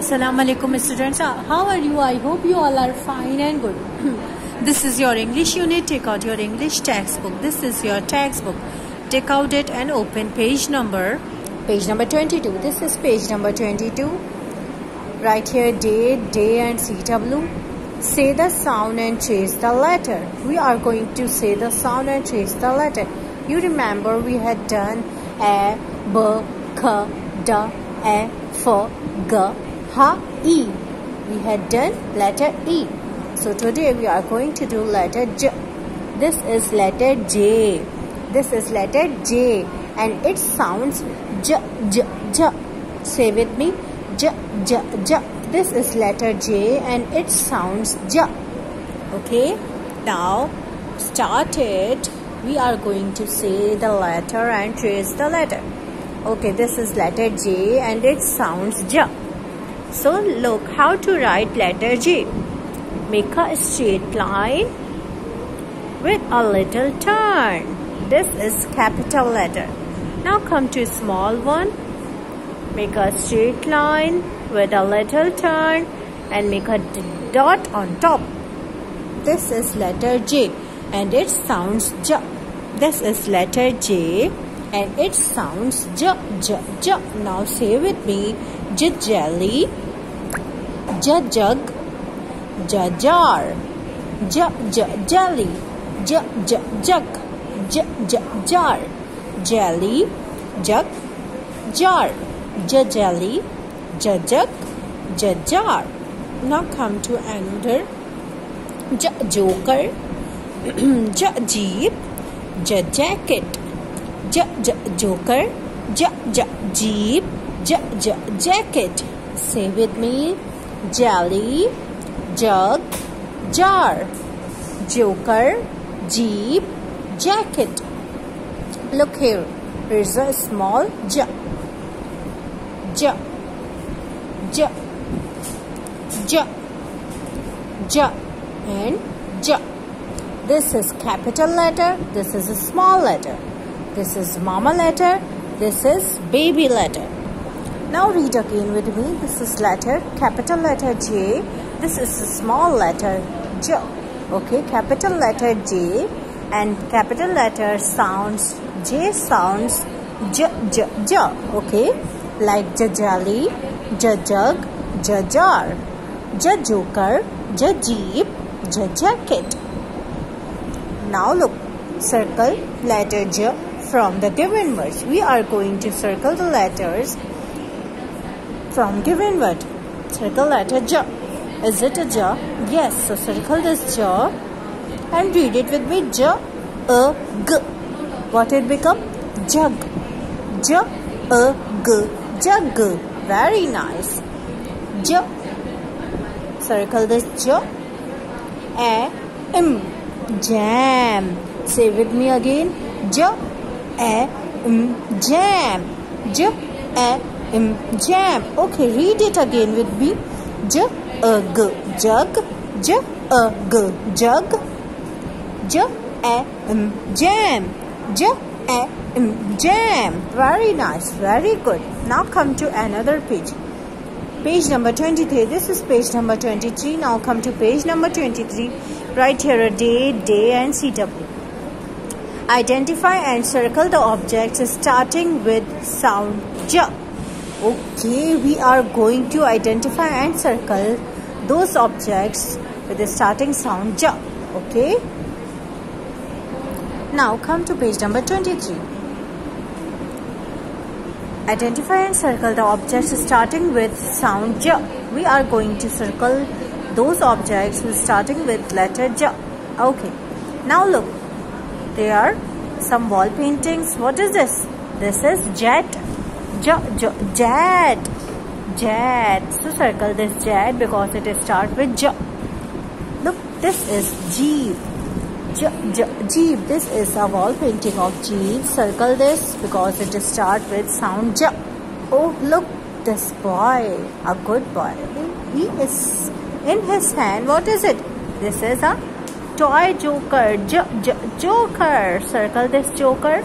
Assalamu alaikum students. Uh, how are you? I hope you all are fine and good. this is your English unit. Take out your English textbook. This is your textbook. Take out it and open page number. Page number 22. This is page number 22. Right here date, day and CW. Say the sound and chase the letter. We are going to say the sound and chase the letter. You remember we had done a, b, k, d, e, f, g, h, e. We had done letter E. So today we are going to do letter J. This is letter J. This is letter J and it sounds J, J, J. Say with me J, J, J. This is letter J and it sounds J. Okay. Now start it. We are going to say the letter and trace the letter. Okay, this is letter J and it sounds J. So look how to write letter G. Make a straight line with a little turn. This is capital letter. Now come to small one. Make a straight line with a little turn and make a dot on top. This is letter J and it sounds J. This is letter J and it sounds J, J, J. Now say with me J jelly, J jug, J jar, J J jelly, jug, jar, jelly, jug, jar, J jelly, J jug, J jar. Now come to another. Joker, jeep, jacket, joker, jeep, J J jacket. Say with me. Jelly, jug, jar, joker, jeep, jacket. Look here, here's a small j, j, j, j, j, and j. This is capital letter, this is a small letter. This is mama letter, this is baby letter. Now read again with me. This is letter, capital letter J. This is a small letter J. Okay, capital letter J and capital letter sounds J sounds J J J. Okay, like J jelly, J jug, J jar, J joker, J jeep, J jacket. Now look, circle letter J from the given words. We are going to circle the letters from given word. Circle letter J. Is it a J? Yes. So circle this J and read it with me. J, A, G. What it become? Jug. J, A, G. Jug. Very nice. J. Circle this J. A, M. Jam. Say with me again. J, A, M. Jam. J, A, Jam. Okay, read it again with me. J, A, G. Jug. J, A, G. Jug. J, A, M. Jam. J, A, M. Jam. Very nice. Very good. Now come to another page. Page number 23. This is page number 23. Now come to page number 23. Right here a day, day and CW. Identify and circle the objects starting with sound J. Okay, we are going to identify and circle those objects with the starting sound J. Okay. Now come to page number 23. Identify and circle the objects starting with sound J. We are going to circle those objects starting with letter J. Okay. Now look. There are some wall paintings. What is this? This is jet. J, j, jet. Jet. So circle this jet because it starts with J. Look, this is jeep. Jeep. This is a wall painting of jeep. Circle this because it starts with sound J. Oh, look, this boy, a good boy. He is in his hand. What is it? This is a toy joker. J, joker. Circle this joker.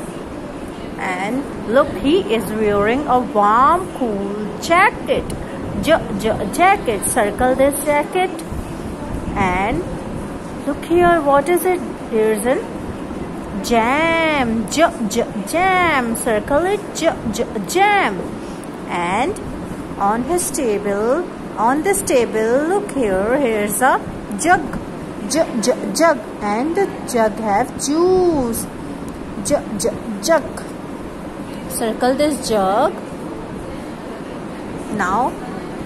And look, he is wearing a warm, cool jacket. j, jacket circle this jacket. And look here what is it? Here's an jam j, j jam circle it j, j jam. And on his table on this table look here here's a jug j, j jug. And the jug have juice. J, j jug circle this jug now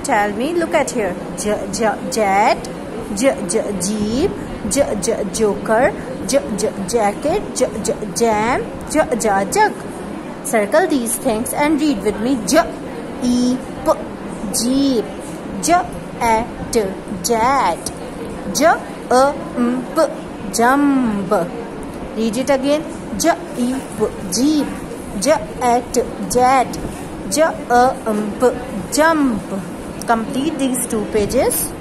tell me look at here. J, j jet j, j jeep j, j joker j, j jacket j, j jam j, j jug. Circle these things and read with me. J e p jeep j at jet. J a m p jump. Read it again. J e p jeep j at jet j a m p jump. Complete these two pages